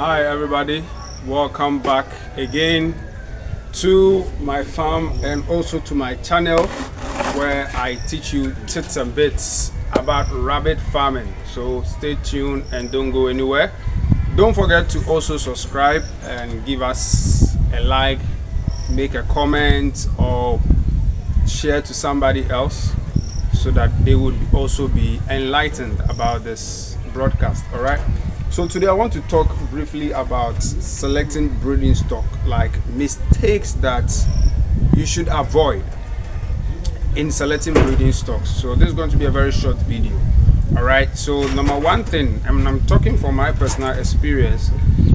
Hi everybody, welcome back again to my farm and also to my channel where I teach you tips and bits about rabbit farming. So stay tuned and don't go anywhere. Don't forget to also subscribe and give us a like, make a comment or share to somebody else so that they would also be enlightened about this broadcast all right? So today i want to talk briefly about selecting breeding stock like mistakes that you should avoid in selecting breeding stocks. So this is going to be a very short video all right? So number one thing I mean, i'm talking from my personal experience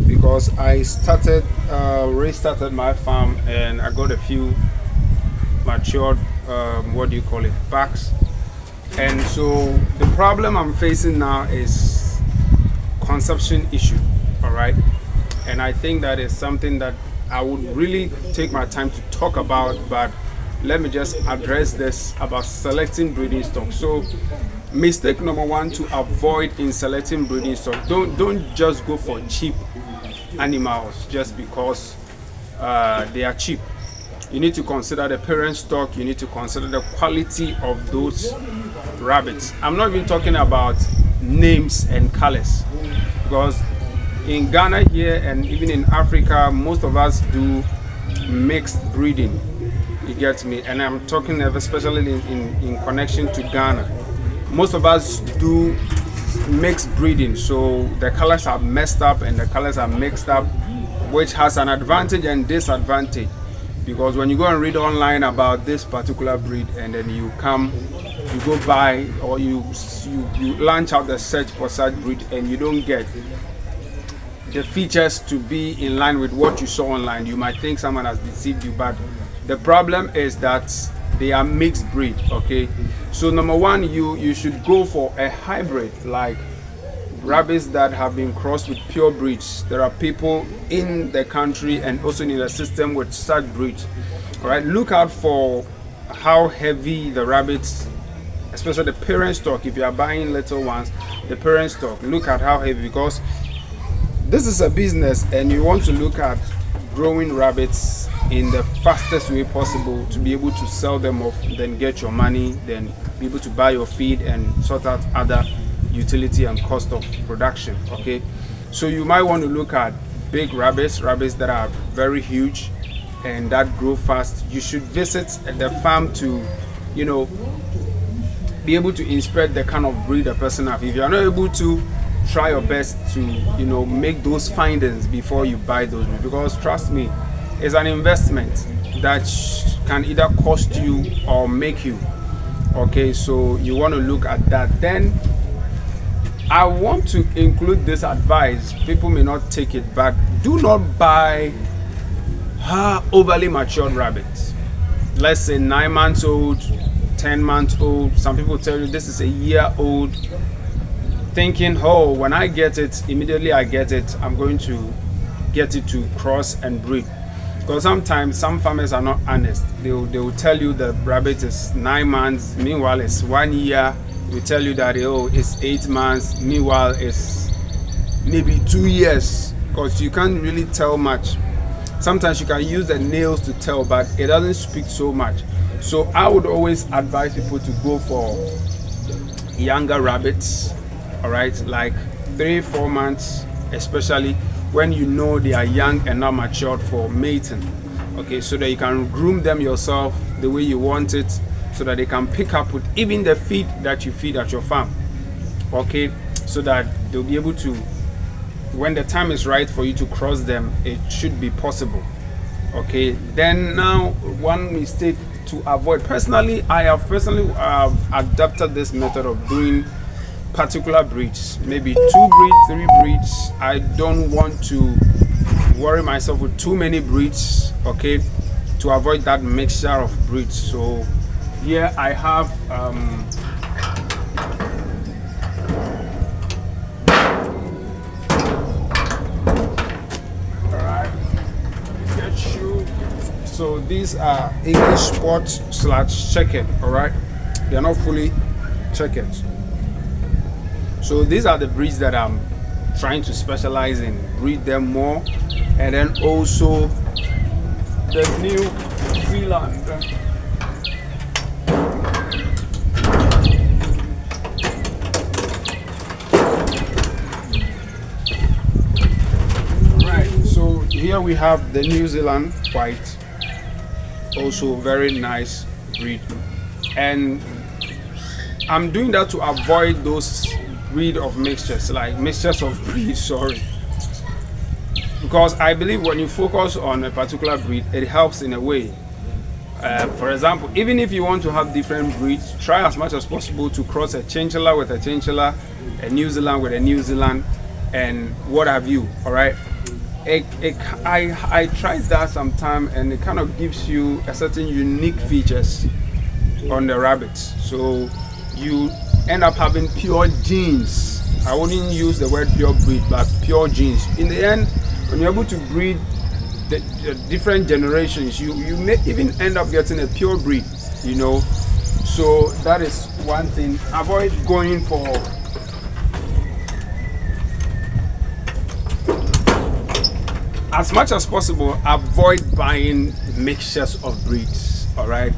because i started uh restarted my farm and i got a few matured um, what do you call it backs and so the problem i'm facing now is consumption issue all right and i think that is something that i would really take my time to talk about but let me just address this about selecting breeding stock. So mistake number one to avoid in selecting breeding stock. Don't don't just go for cheap animals just because uh, they are cheap. You need to consider the parent stock you need to consider the quality of those rabbits. I'm not even talking about names and colors. Because in ghana here and even in africa most of us do mixed breeding. You get me? And i'm talking especially in, in, in connection to ghana. Most of us do mixed breeding. So the colors are messed up and the colors are mixed up which has an advantage and disadvantage. Because when you go and read online about this particular breed and then you come you go buy or you you, you launch out the search for such breed and you don't get the features to be in line with what you saw online you might think someone has deceived you but the problem is that they are mixed breed okay so number one you you should go for a hybrid like rabbits that have been crossed with pure breeds. There are people in the country and also in the system with such breeds. All right, look out for how heavy the rabbits, especially the parent stock. If you are buying little ones, the parent stock, look at how heavy because this is a business and you want to look at growing rabbits in the fastest way possible to be able to sell them off, then get your money, then be able to buy your feed and sort out other utility and cost of production okay so you might want to look at big rabbits rabbits that are very huge and that grow fast you should visit the farm to you know be able to inspect the kind of breed a person have if you are not able to try your best to you know make those findings before you buy those because trust me it's an investment that can either cost you or make you okay so you want to look at that then I want to include this advice. People may not take it, but do not buy uh, overly matured rabbits. Let's say nine months old, 10 months old. Some people tell you this is a year old. Thinking, oh, when I get it, immediately I get it, I'm going to get it to cross and breed. Because sometimes some farmers are not honest. They will, they will tell you the rabbit is nine months, meanwhile it's one year will tell you that oh it's eight months meanwhile it's maybe two years because you can't really tell much sometimes you can use the nails to tell but it doesn't speak so much so i would always advise people to go for younger rabbits all right? Like three four months especially when you know they are young and not matured for mating. Okay so that you can groom them yourself the way you want it so that they can pick up with even the feed that you feed at your farm. Okay so that they'll be able to when the time is right for you to cross them it should be possible. Okay then now one mistake to avoid. Personally i have personally uh, adapted this method of doing particular breeds maybe two breeds three breeds. I don't want to worry myself with too many breeds okay to avoid that mixture of breeds. So here I have um, so these are English Spot slash checkered all right? They're not fully checkered so these are the breeds that I'm trying to specialize in breed them more and then also the new Zealand right so here we have the New Zealand white also very nice breed and I'm doing that to avoid those breed of mixtures like mixtures of breed sorry. Because I believe when you focus on a particular breed it helps in a way. Uh, for example even if you want to have different breeds try as much as possible to cross a chinchilla with a chinchilla a New Zealand with a New Zealand and what have you all right it, it, I, I tried that sometime and it kind of gives you a certain unique features on the rabbits. So you end up having pure genes. I wouldn't use the word pure breed but pure genes. In the end when you're able to breed the, the different generations you you may even end up getting a pure breed you know? So that is one thing. Avoid going for as much as possible avoid buying mixtures of breeds all right?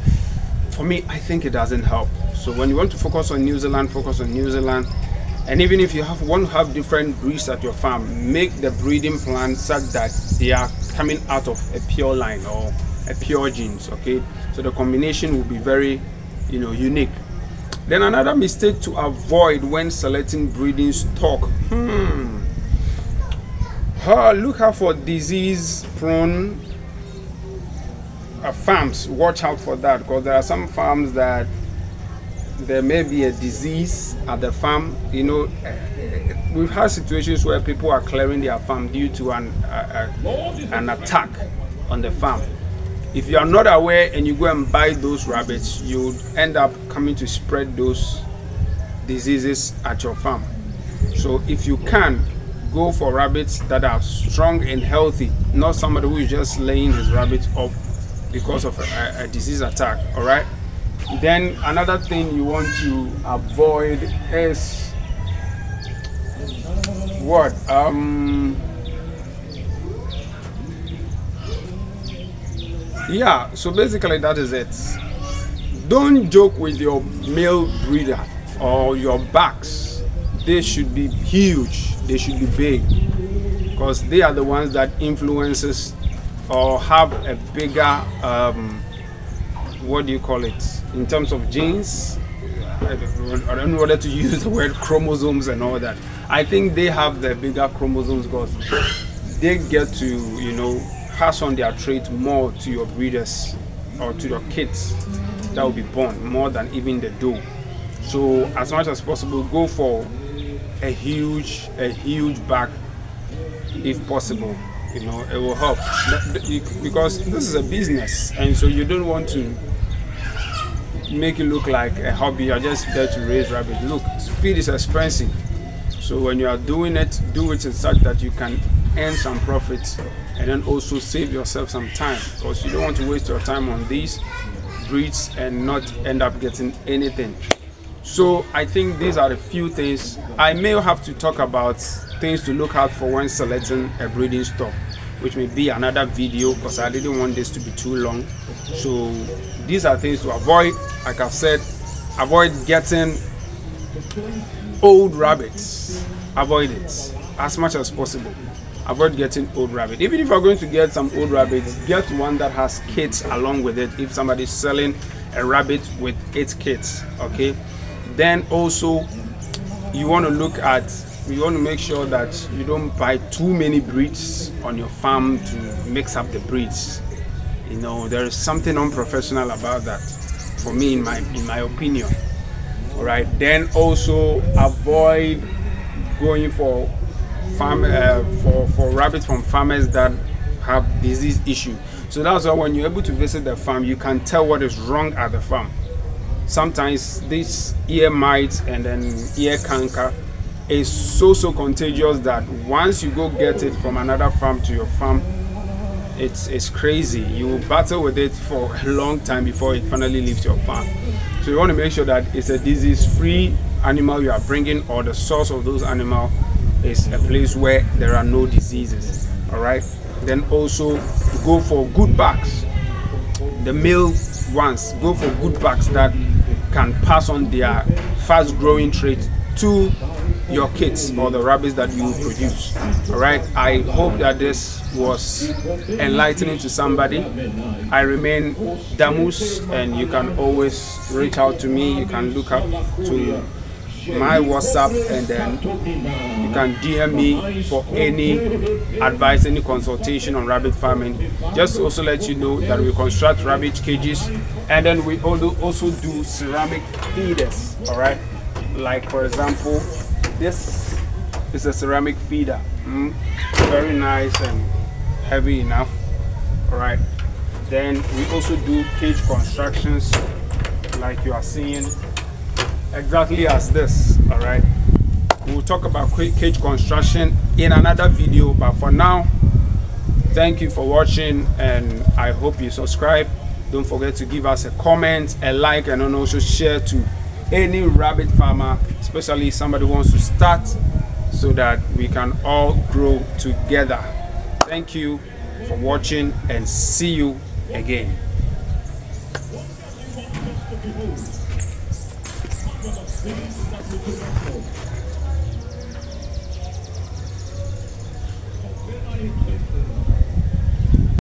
For me i think it doesn't help. So when you want to focus on new zealand focus on new zealand. And even if you have to have different breeds at your farm make the breeding plan such that they are coming out of a pure line or a pure genes okay? So the combination will be very you know unique. Then another mistake to avoid when selecting breeding stock. Hmm look out for disease prone uh, farms. Watch out for that because there are some farms that there may be a disease at the farm. You know we've had situations where people are clearing their farm due to an uh, an attack on the farm. If you are not aware and you go and buy those rabbits you end up coming to spread those diseases at your farm. So if you can go for rabbits that are strong and healthy, not somebody who is just laying his rabbits off because of a, a disease attack. All right. Then another thing you want to avoid is what? Um. Yeah. So basically, that is it. Don't joke with your male breeder or your backs. They should be huge they should be big because they are the ones that influences or have a bigger um, what do you call it? In terms of genes I don't know whether to use the word chromosomes and all that. I think they have the bigger chromosomes because they get to you know pass on their trait more to your breeders or to your kids that will be born more than even the doe. So as much as possible go for a huge a huge back if possible you know it will help. Because this is a business and so you don't want to make it look like a hobby. You're just there to raise rabbits look speed is expensive. So when you are doing it do it in such that you can earn some profits and then also save yourself some time. Because you don't want to waste your time on these breeds and not end up getting anything so I think these are the few things I may have to talk about things to look out for when selecting a breeding stock, which may be another video because I didn't want this to be too long. So these are things to avoid. Like I've said, avoid getting old rabbits. Avoid it as much as possible. Avoid getting old rabbit. Even if you're going to get some old rabbits, get one that has kids along with it. If somebody's selling a rabbit with its kids, okay then also you want to look at you want to make sure that you don't buy too many breeds on your farm to mix up the breeds. You know there is something unprofessional about that for me in my in my opinion. All right then also avoid going for farm uh, for for rabbits from farmers that have disease issue. So that's why when you're able to visit the farm you can tell what is wrong at the farm sometimes this ear mite and then ear canker is so so contagious that once you go get it from another farm to your farm it's it's crazy you battle with it for a long time before it finally leaves your farm so you want to make sure that it's a disease free animal you are bringing or the source of those animal is a place where there are no diseases. All right. Then also go for good bags. The male ones go for good bags that can pass on their fast growing traits to your kids or the rabbits that you produce. All right. I hope that this was enlightening to somebody. I remain Damoos, and you can always reach out to me. You can look up to my WhatsApp and then can DM me for any advice, any consultation on rabbit farming. Just also let you know that we construct rabbit cages and then we also do ceramic feeders. All right, like for example, this is a ceramic feeder, mm, very nice and heavy enough. All right. Then we also do cage constructions, like you are seeing exactly as this all right we'll talk about cage construction in another video but for now thank you for watching and i hope you subscribe. Don't forget to give us a comment a like and also share to any rabbit farmer especially somebody wants to start so that we can all grow together. Thank you for watching and see you again.